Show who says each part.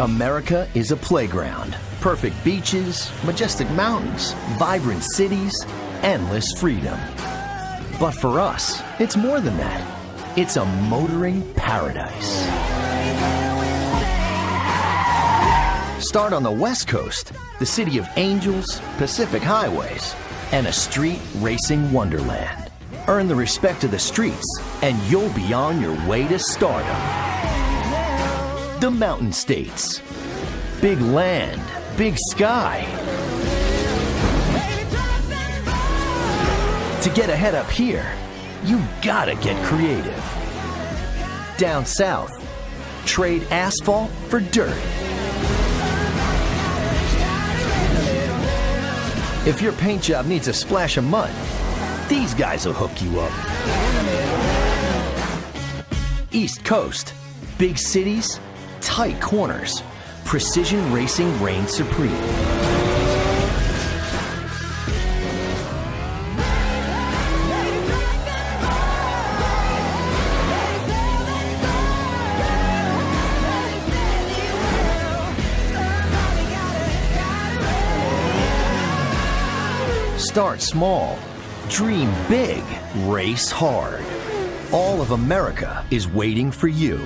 Speaker 1: America is a playground. Perfect beaches, majestic mountains, vibrant cities, endless freedom. But for us, it's more than that. It's a motoring paradise. Start on the West Coast, the city of angels, Pacific highways, and a street racing wonderland. Earn the respect of the streets, and you'll be on your way to stardom. The Mountain States. Big land, big sky. To get ahead up here, you gotta get creative. Down south, trade asphalt for dirt. If your paint job needs a splash of mud, these guys will hook you up. East Coast, big cities, tight corners. Precision racing reigns supreme. Start small, dream big, race hard. All of America is waiting for you.